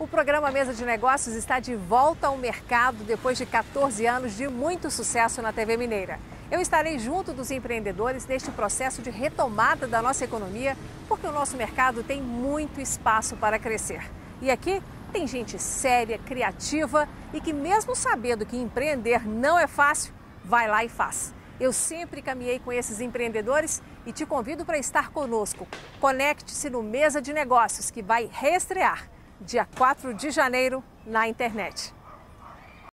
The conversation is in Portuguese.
O programa Mesa de Negócios está de volta ao mercado depois de 14 anos de muito sucesso na TV Mineira. Eu estarei junto dos empreendedores neste processo de retomada da nossa economia, porque o nosso mercado tem muito espaço para crescer. E aqui tem gente séria, criativa e que, mesmo sabendo que empreender não é fácil, vai lá e faz. Eu sempre caminhei com esses empreendedores e te convido para estar conosco. Conecte-se no Mesa de Negócios, que vai reestrear dia 4 de janeiro na internet.